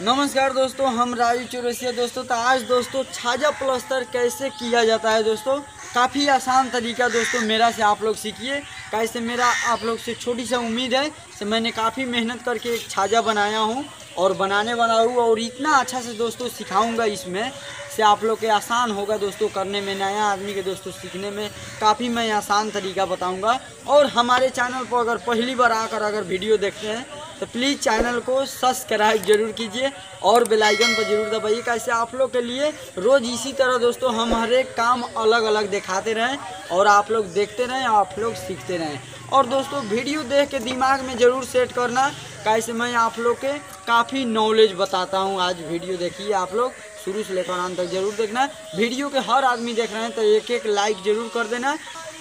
नमस्कार दोस्तों, हम राजू चौरसिया दोस्तों तो आज दोस्तों छाजा प्लस्तर कैसे किया जाता है दोस्तों? काफ़ी आसान तरीका दोस्तों, मेरा से आप लोग सीखिए। कैसे मेरा आप लोग से छोटी सा उम्मीद है, से मैंने काफ़ी मेहनत करके एक छाजा बनाया हूँ और बनाने वाला हूँ और इतना अच्छा से दोस्तों सिखाऊँगा इसमें, से आप लोग के आसान होगा दोस्तों करने में, नया आदमी के दोस्तों सीखने में, काफ़ी मैं आसान तरीका बताऊँगा। और हमारे चैनल पर अगर पहली बार आकर अगर वीडियो देखते हैं तो प्लीज़ चैनल को सब्सक्राइब ज़रूर कीजिए और बेल आइकन पर ज़रूर दबाइए, कैसे आप लोग के लिए रोज़ इसी तरह दोस्तों हम हर एक काम अलग अलग दिखाते रहें और आप लोग देखते रहें, आप लोग सीखते रहें। और दोस्तों वीडियो देख के दिमाग में ज़रूर सेट करना, कैसे मैं आप लोग के काफ़ी नॉलेज बताता हूँ। आज वीडियो देखिए आप लोग, शुरू से लेकर अंत तक ज़रूर देखना। वीडियो के हर आदमी देख रहे हैं तो एक एक लाइक ज़रूर कर देना।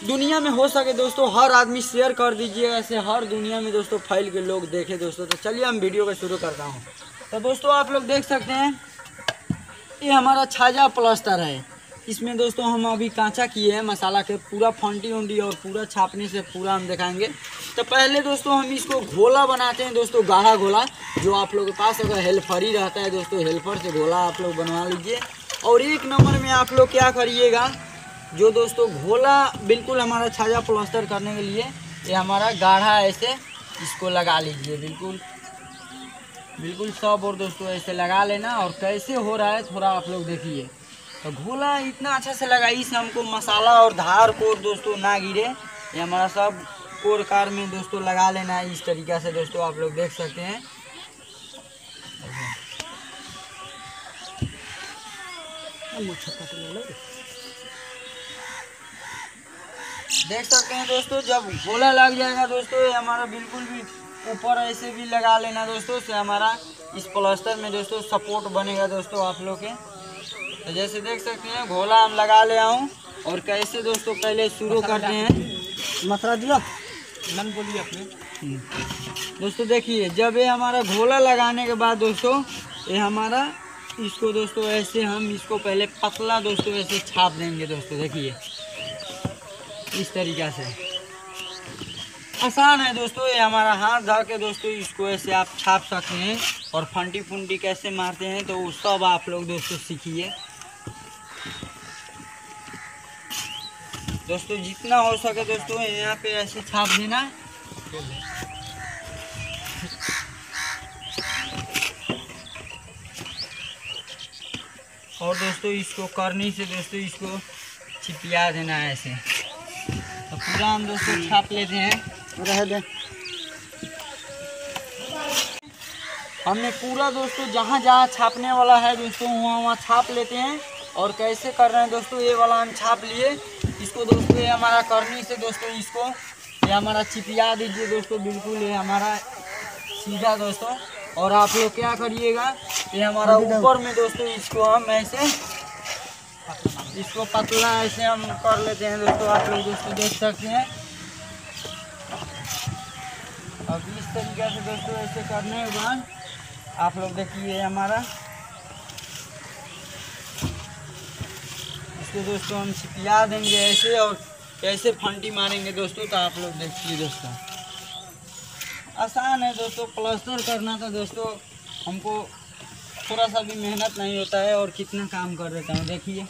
दुनिया में हो सके दोस्तों, हर आदमी शेयर कर दीजिए, ऐसे हर दुनिया में दोस्तों फैल के लोग देखे दोस्तों। तो चलिए हम वीडियो को शुरू करता हूँ। तो दोस्तों, आप लोग देख सकते हैं, ये हमारा छाजा प्लास्टर है। इसमें दोस्तों, हम अभी कांचा किए हैं, मसाला के पूरा फंटी उंडी और पूरा छापने से पूरा हम दिखाएँगे। तो पहले दोस्तों, हम इसको घोला बनाते हैं दोस्तों, गाढ़ा घोला, जो आप लोग के पास अगर हेल्पर ही रहता है दोस्तों हेल्पर से घोला आप लोग बनवा लीजिए। और एक नंबर में आप लोग क्या करिएगा जो दोस्तों घोला बिल्कुल हमारा छाजा प्लास्टर करने के लिए ये हमारा गाढ़ा ऐसे इसको लगा लीजिए, बिल्कुल। बिल्कुल सब और दोस्तों ऐसे लगा लेना और कैसे हो रहा है थोड़ा आप लोग देखिए। तो घोला इतना अच्छा से लगाई से हमको मसाला और धार को दोस्तों ना गिरे, ये हमारा सब कोर कार में दोस्तों लगा लेना है इस तरीका से दोस्तों आप लोग देख सकते हैं। देख सकते हैं दोस्तों जब गोला लग जाएगा दोस्तों ये हमारा बिल्कुल भी ऊपर ऐसे भी लगा लेना दोस्तों से हमारा इस प्लास्टर में दोस्तों सपोर्ट बनेगा दोस्तों आप लोग के। तो जैसे देख सकते हैं घोला हम लगा ले आऊँ। और कैसे दोस्तों पहले शुरू करते हैं। मथुरा दिया नन बोलिए अपने। दोस्तों देखिए जब ये हमारा घोला लगाने के बाद दोस्तों ये हमारा इसको दोस्तों ऐसे हम इसको पहले पतला दोस्तों ऐसे छाप देंगे दोस्तों देखिए। इस तरीका से। आसान है दोस्तों, ये हमारा हाथ धर के दोस्तों, इसको ऐसे आप छाप सकते हैं और फंटी फुंटी कैसे मारते हैं तो सब आप लोग दोस्तों सीखिए। दोस्तों, जितना हो सके दोस्तों, यहाँ पे ऐसे छाप देना। और दोस्तों, इसको करनी से दोस्तों, इसको छिपिया देना ऐसे। हम दोस्तों छाप लेते हैं। रह दे हमने पूरा दोस्तों जहाँ जहाँ छापने वाला है दोस्तों वहाँ वहाँ छाप लेते हैं। और कैसे कर रहे हैं दोस्तों ये वाला हम छाप लिए। इसको दोस्तों ये हमारा करनी से दोस्तों इसको ये हमारा चिपिया दीजिए दोस्तों बिल्कुल ये हमारा सीधा दोस्तों। और आप लोग क्या करिएगा ये हमारा ऊपर में दोस्तों इसको हम ऐसे इसको पतला ऐसे हम कर लेते हैं, दोस्तों, आप लोग दोस्तों देख सकते हैं। अब इस तरीके से दोस्तों ऐसे करने के बाद आप लोग देखिए हमारा। इसको दोस्तों हम छिपिया देंगे ऐसे और कैसे फंटी मारेंगे दोस्तों तो आप लोग देखिए दोस्तों। आसान है दोस्तों, प्लास्टर करना था दोस्तों, हमको थोड़ा सा भी मेहनत नहीं होता है और कितना काम कर देता हूँ, देखिए।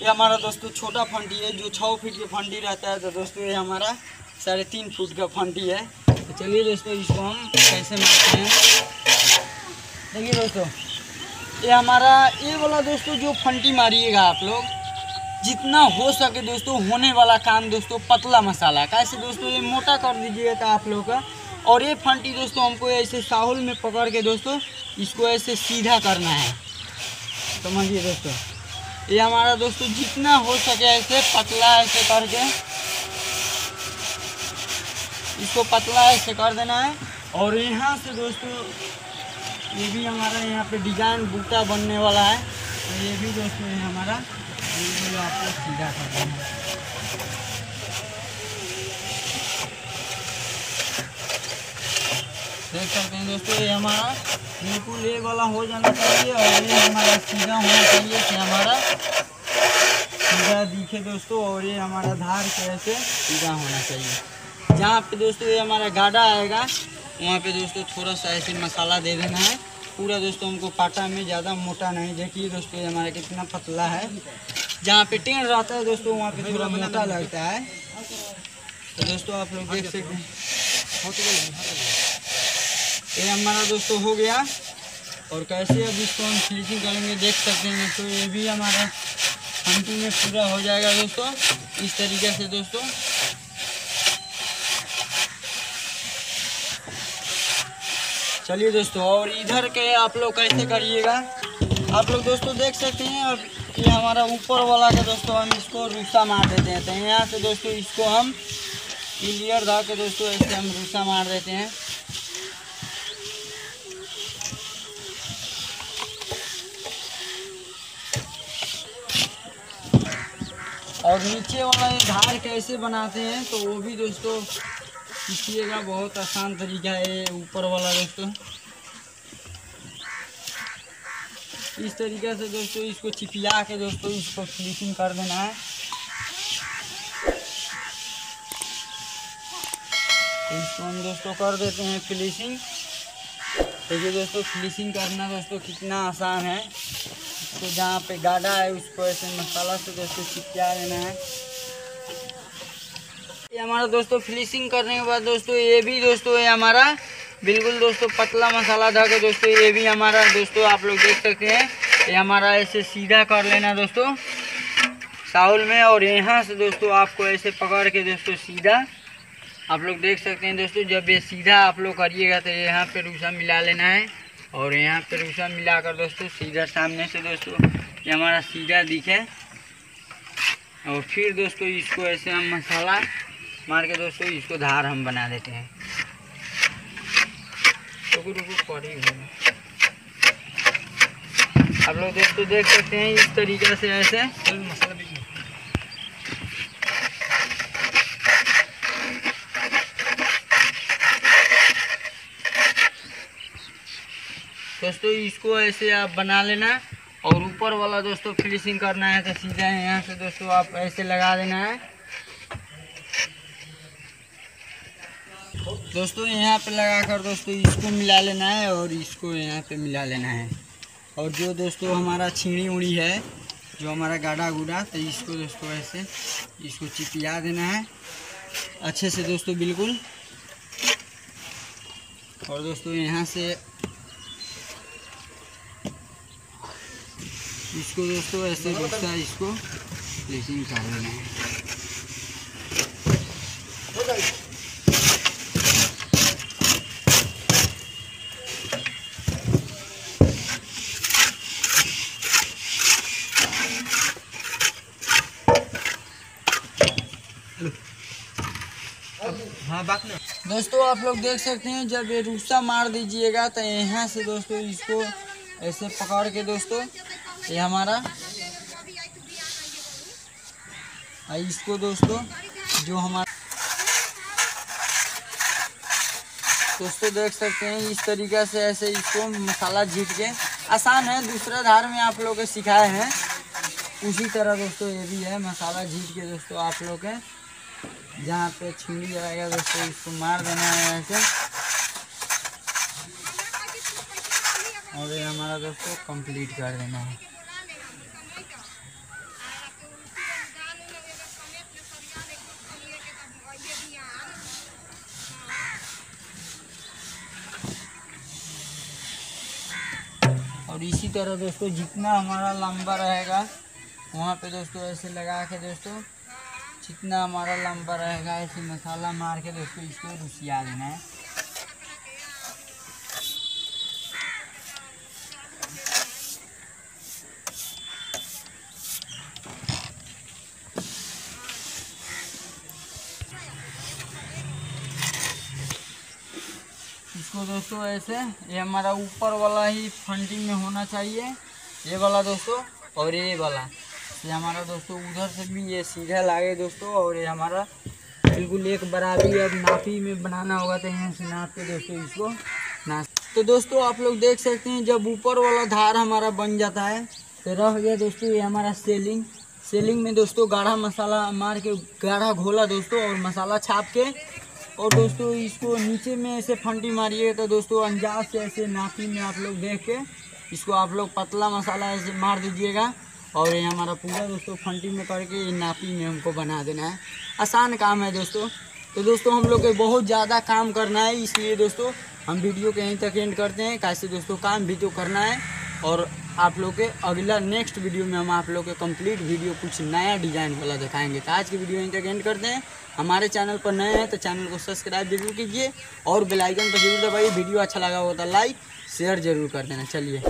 ये हमारा दोस्तों छोटा फंटी है, जो छः फीट की फंटी रहता है तो दोस्तों ये हमारा साढ़े तीन फुट का फंटी है। तो चलिए दोस्तों, इसको हम कैसे मारते हैं। देखिए दोस्तों, ये हमारा, ये वाला दोस्तों जो फंटी मारिएगा आप लोग, जितना हो सके दोस्तों, होने वाला काम दोस्तों, पतला मसाला। कैसे दोस्तों, ये मोटा कर दीजिएगा आप लोग का। और ये फंटी दोस्तों, हमको ऐसे साहुल में पकड़ के दोस्तों, इसको ऐसे सीधा करना है। समझिए दोस्तों। ये हमारा दोस्तों, जितना हो सके ऐसे पतला ऐसे करके, इसको पतला ऐसे कर देना है। और यहाँ से दोस्तों, ये भी हमारा यहाँ पे डिज़ाइन बूटा बनने वाला है। तो ये भी दोस्तों, ये हमारा बिल्कुल आपको सीधा कर देना है देख सकते हैं दोस्तों, ये हमारा बिल्कुल एक वाला हो जाना चाहिए और ये हमारा सीधा होना चाहिए कि हमारा सीधा दिखे दोस्तों और ये हमारा धार के ऐसे सीधा होना चाहिए। जहाँ पे दोस्तों ये हमारा गाढ़ा आएगा, वहाँ पे दोस्तों थोड़ा सा ऐसे मसाला दे देना है। पूरा दोस्तों हमको पाटा में ज़्यादा मोटा नहीं, देखिए दोस्तों ये हमारा कितना पतला है। जहाँ पे टेढ़ रहता है दोस्तों, वहाँ पे थोड़ा मोटा लगता है। तो दोस्तों आप लोग देख सकते हैं। ये हमारा दोस्तों हो गया। और कैसे अब इसको हम फिनिशिंग करेंगे देख सकते हैं तो ये भी हमारा हंटिंग में पूरा हो जाएगा दोस्तों, इस तरीके से दोस्तों। चलिए दोस्तों, और इधर के आप लोग कैसे करिएगा? आप लोग दोस्तों देख सकते हैं, और ये हमारा ऊपर वाला का दोस्तों हम इसको रूसा मार देते हैं। तो यहाँ से दोस्तों इसको हम क्लियर धा के दोस्तों, ऐसे हम रूसा मार देते हैं। और नीचे वाला ये धार कैसे बनाते हैं तो वो भी दोस्तों सीखिएगा, बहुत आसान तरीका है ऊपर वाला दोस्तों। इस तरीके से दोस्तों इसको चिपिया के दोस्तों इसको फिनिशिंग कर देना है। तो इसको हम दोस्तों कर देते हैं फिनिशिंग। देखिए दोस्तों, फिनिशिंग करना दोस्तों कितना आसान है। तो जहाँ पे गाढ़ा है, उसको ऐसे मसाला से दोस्तों चिपका लेना है। ये हमारा दोस्तों फिनिशिंग करने के बाद दोस्तों ये भी दोस्तों ये हमारा बिल्कुल दोस्तों पतला मसाला था के दोस्तों ये भी हमारा दोस्तों आप लोग देख सकते हैं। ये हमारा ऐसे सीधा कर लेना दोस्तों साउल में और यहाँ से दोस्तों आपको ऐसे पकड़ के दोस्तों सीधा आप लोग देख सकते हैं दोस्तों जब ये सीधा आप लोग करिएगा तो यहाँ पे रूसा मिला लेना है। और यहाँ पे रूसा मिलाकर दोस्तों, सीधा सामने से दोस्तों, ये हमारा सीधा दिखे। और फिर दोस्तों, इसको ऐसे हम मसाला मार के दोस्तों, इसको धार हम बना देते हैं। रुको रुको आप लोग दोस्तों, देख सकते हैं इस तरीके से ऐसे। मसाला दोस्तों, इसको ऐसे आप बना लेना और ऊपर वाला दोस्तों फिनिशिंग करना है तो सीधा है यहाँ से दोस्तों आप ऐसे लगा देना है। दोस्तों, यहाँ पे लगा कर दोस्तों इसको मिला लेना है और इसको यहाँ पे मिला लेना है। और जो दोस्तों हमारा छीणी उड़ी है, जो हमारा गाढ़ा गुड़ा तो इसको दोस्तों ऐसे इसको चिपिया देना है। अच्छे से दोस्तों, बिल्कुल। और दोस्तों, यहाँ से इसको दोस्तों, ऐसे है इसको। कर लेना है। हाँ बात दोस्तों, आप लोग देख सकते हैं, जब ये रूसा मार दीजिएगा तो यहाँ से दोस्तों इसको ऐसे पकड़ के दोस्तों ये हमारा इसको दोस्तों, जो हमारा दोस्तों देख सकते हैं, इस तरीके से ऐसे इसको मसाला जीत के आसान है, दूसरा धार में आप लोग सिखाए हैं। उसी तरह दोस्तों ये भी है, मसाला जीत के दोस्तों आप लोग के जहाँ पे छुरी जाएगा दोस्तों, इसको मार देना है ऐसे और ये हमारा दोस्तों कंप्लीट कर देना है। और इसी तरह दोस्तों, जितना हमारा लंबा रहेगा, वहाँ पे दोस्तों ऐसे लगा के दोस्तों, जितना हमारा लंबा रहेगा, ऐसे मसाला मार के दोस्तों इसको रुसिया देना है इसको दोस्तों, ऐसे ये हमारा ऊपर वाला ही फंडिंग में होना चाहिए। ये वाला दोस्तों और ये वाला। ये हमारा दोस्तों, उधर से भी ये सीधा लागे दोस्तों और ये हमारा बिल्कुल एक बराबरी अब नापी में बनाना होगा तो यहाँ से नाप के दोस्तों इसको ना तो दोस्तों, आप लोग देख सकते हैं, जब ऊपर वाला धार हमारा बन जाता है तो रह गया दोस्तों ये हमारा सेलिंग सेलिंग में दोस्तों गाढ़ा मसाला मार के, गाढ़ा घोला दोस्तों और मसाला छाप के और दोस्तों, इसको नीचे में ऐसे फंटी मारिए तो दोस्तों अंदाज से ऐसे नापी में आप लोग देख के इसको आप लोग पतला मसाला ऐसे मार दीजिएगा। और ये हमारा पूरा दोस्तों फंटी में करके ये नापी में हमको बना देना है। आसान काम है दोस्तों। तो दोस्तों, हम लोग को बहुत ज़्यादा काम करना है, इसलिए दोस्तों, हम वीडियो के यहीं तक एंड करते हैं। कैसे दोस्तों, काम भी तो करना है। और आप लोग के अगला नेक्स्ट वीडियो में हम आप लोग के कंप्लीट वीडियो कुछ नया डिज़ाइन वाला दिखाएँगे। तो आज की वीडियो यहीं तक एंड करते हैं? हमारे चैनल पर नए हैं तो चैनल को सब्सक्राइब ज़रूर कीजिए और बेलाइकन पर ज़रूर दबाइए। वीडियो अच्छा लगा होता लाइक शेयर ज़रूर कर देना। चलिए।